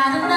나는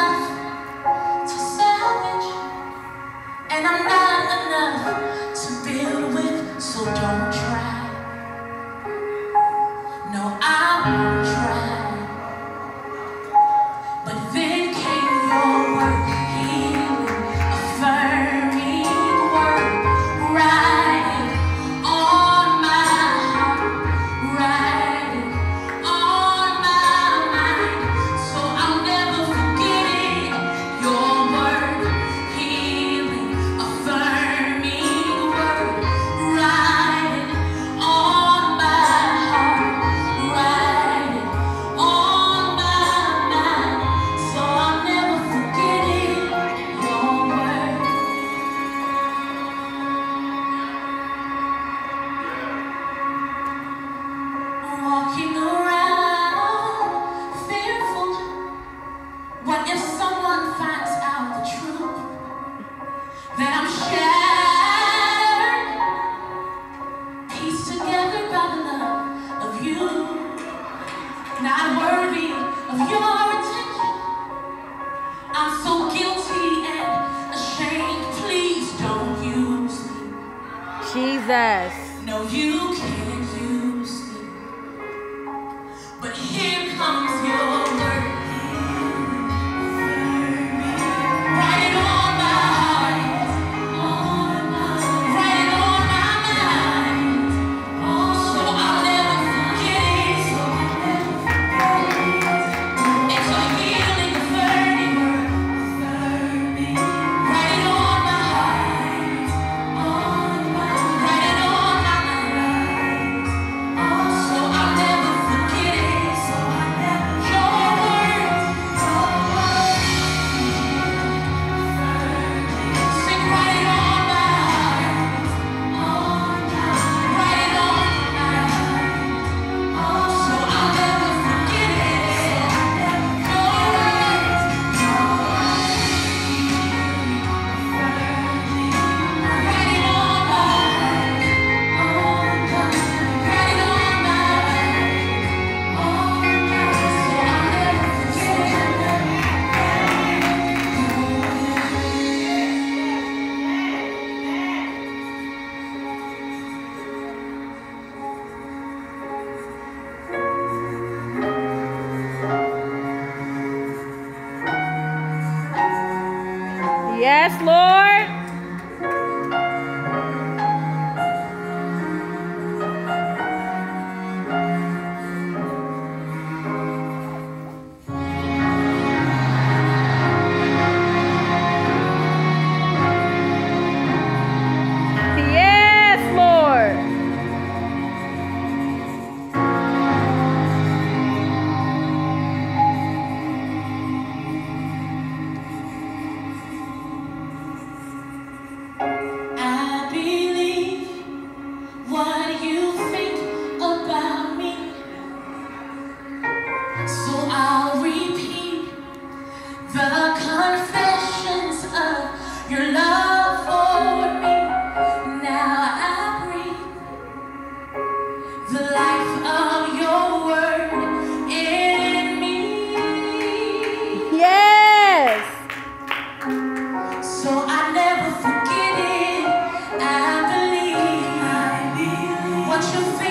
walking around fearful. What if someone finds out the truth that I'm shattered, pieced together by the love of you, not worthy of your attention? I'm so guilty and ashamed. Please don't use me. Jesus. No, you can't. Here comes your Yes, Lord. наша земля.